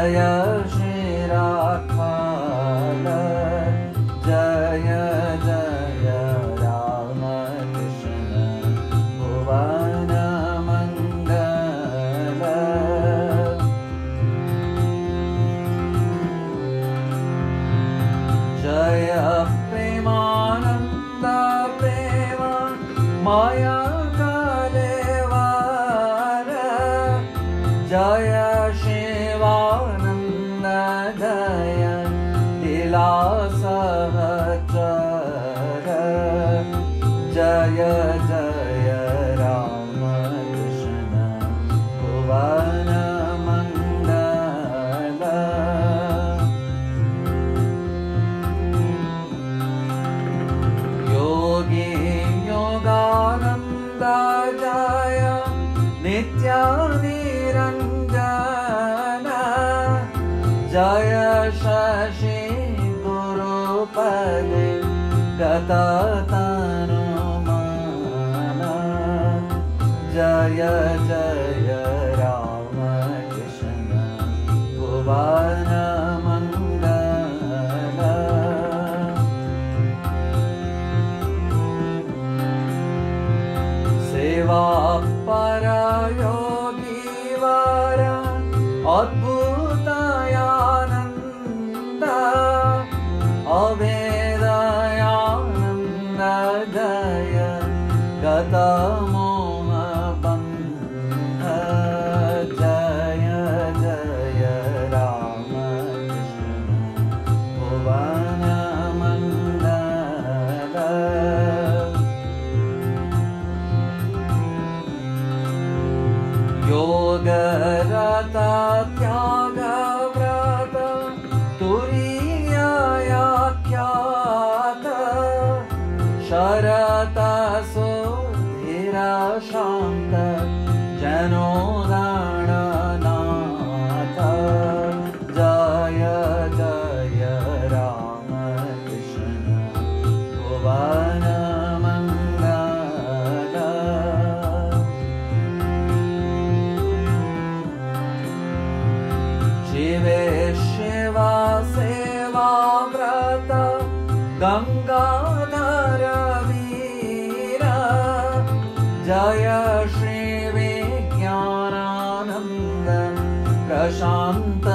जय श्रीराम जय जय राम कृष्ण भुवन मङ्गल जय प्रेमानन्द प्रेमा माया काले वार जय श्री जय नित्यानिरञ्जन। जय शशि गुरुपदे गततनुमान। जय जय सेवा परयोगी वर अद्भुतयानन्द अभेदयानन्द जय शरत सुधिरशान्त जनोदाननाथ जय जय राम कृष्ण भुवन मङ्गल शिवे सेवा व्रत गङ्गाधर प्रशान्त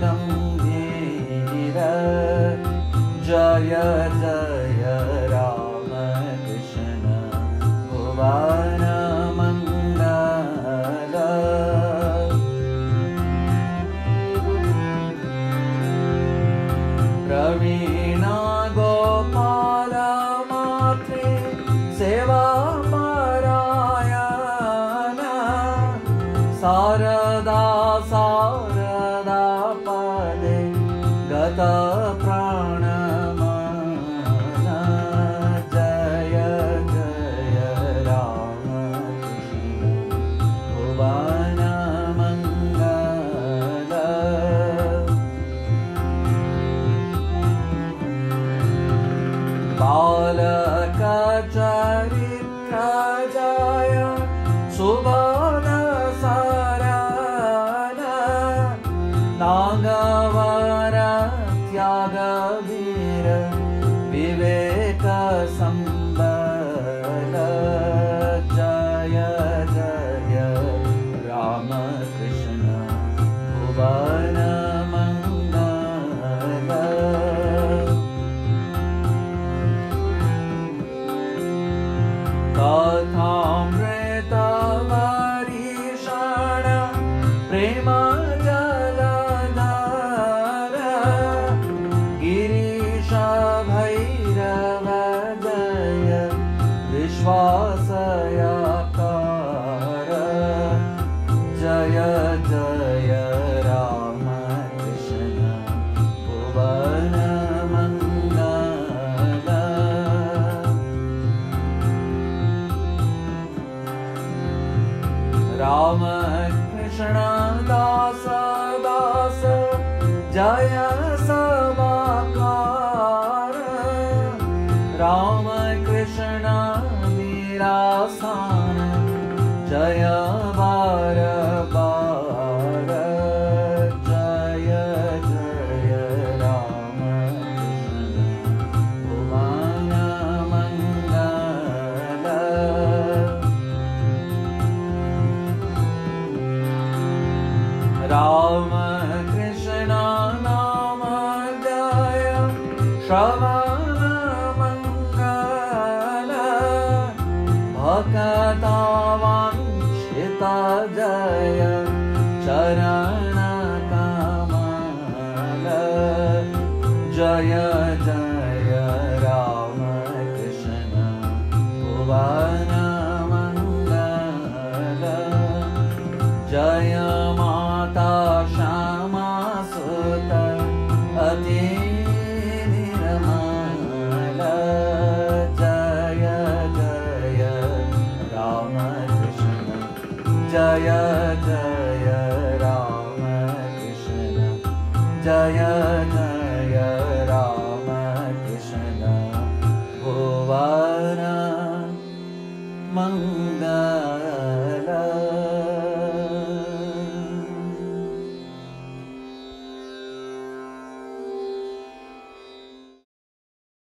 गम्भीर जय जय राम कृष्ण। भुवन मङ्गल। प्रवीणा गत प्राणमान जय जय राम। कृष्ण भुवन मङ्गल बालकचरित्र त्यागवीर विवेक सम्बल जय जय राम कृष्ण भुवन मङ्गल। कथामृतवरीषण प्रेम जय राम कृष्ण भुवन मङ्गल। दास दास जय समाकार। राम कृष्ण जय श्रवण मङ्गल विनतावाञ्छिता जय चरण कमल जय जय राम कृष्ण भुवन